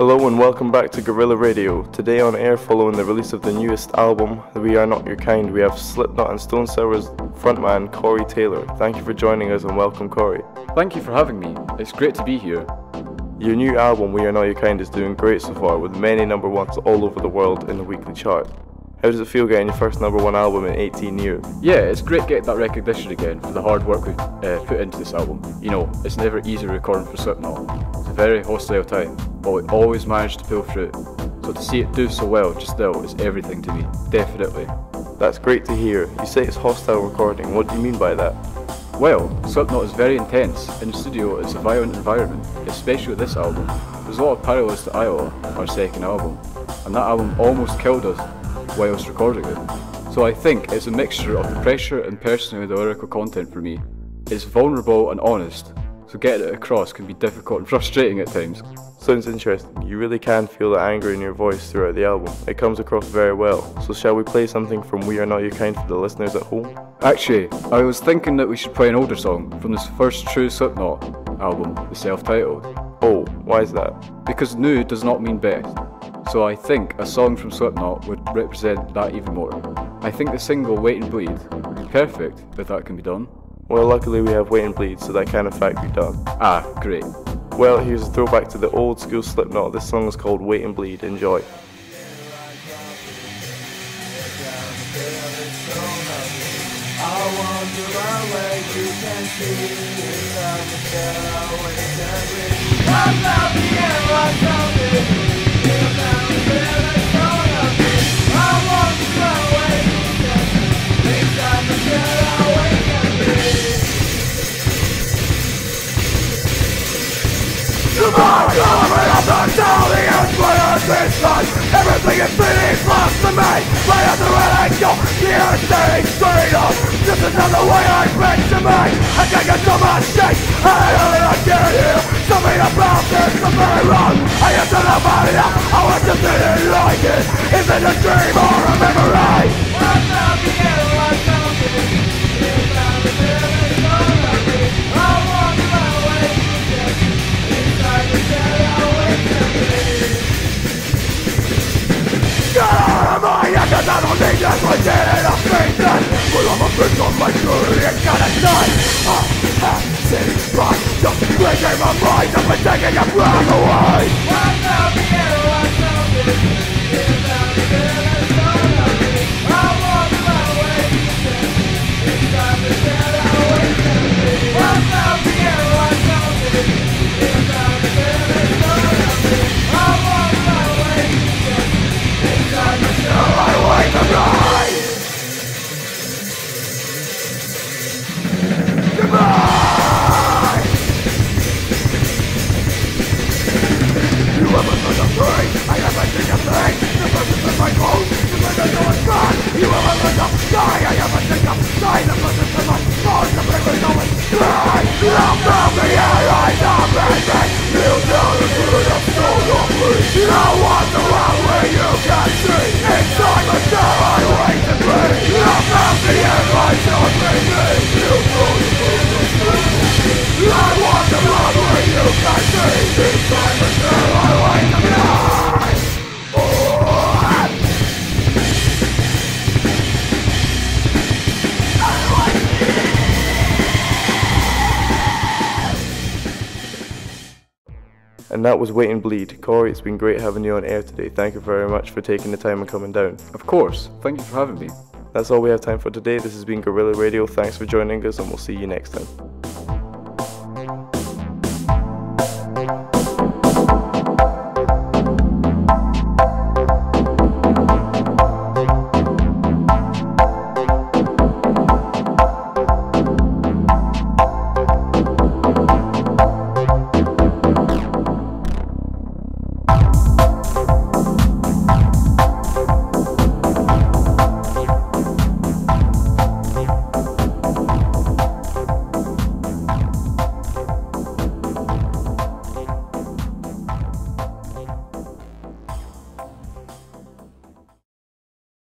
Hello and welcome back to Gorilla Radio. Today on air, following the release of the newest album, We Are Not Your Kind, we have Slipknot and Stone Sour's frontman Corey Taylor. Thank you for joining us and welcome, Corey. Thank you for having me. It's great to be here. Your new album, We Are Not Your Kind, is doing great so far, with many number ones all over the world in the weekly chart. How does it feel getting your first number one album in 18 years? Yeah, it's great getting that recognition again for the hard work we've uh, put into this album. You know, it's never easy recording for Slipknot. It's a very hostile time, but we always managed to pull through. So to see it do so well just now is everything to me, definitely. That's great to hear. You say it's hostile recording. What do you mean by that? Well, Slipknot is very intense. In the studio, it's a violent environment, especially with this album. There's a lot of parallels to Iowa, our second album, and that album almost killed us whilst recording it. So I think it's a mixture of the pressure and personally the lyrical content for me. It's vulnerable and honest, so getting it across can be difficult and frustrating at times. Sounds interesting. You really can feel the anger in your voice throughout the album. It comes across very well. So shall we play something from We Are Not Your Kind for the listeners at home? Actually, I was thinking that we should play an older song from this first true Slipknot album, the self-titled. Oh, why is that? Because new does not mean best. So I think a song from Slipknot would represent that even more. I think the single Wait and Bleed would be perfect if that can be done. Well, luckily we have Wait and Bleed, so that can in fact be done. Ah, great. Well, here's a throwback to the old school Slipknot. This song is called Wait and Bleed. Enjoy. Everything Cause I don't need this dead and I'm faceless But I'm a on my jury and gotta die I have seen rock Just breaking my mind I've been taking your breath away free I have a thing of The purpose of my bones The purpose of my God You have another die I have a thing die The purpose of my bones The purpose of my God Love from the air I am breathing You know the truth of soul of me I want the one way you can see And that was Wait and Bleed. Corey, it's been great having you on air today. Thank you very much for taking the time and coming down. Of course, thank you for having me. That's all we have time for today. This has been Gorilla Radio. Thanks for joining us, and we'll see you next time.